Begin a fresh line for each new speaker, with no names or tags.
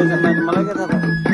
मलगे मलगे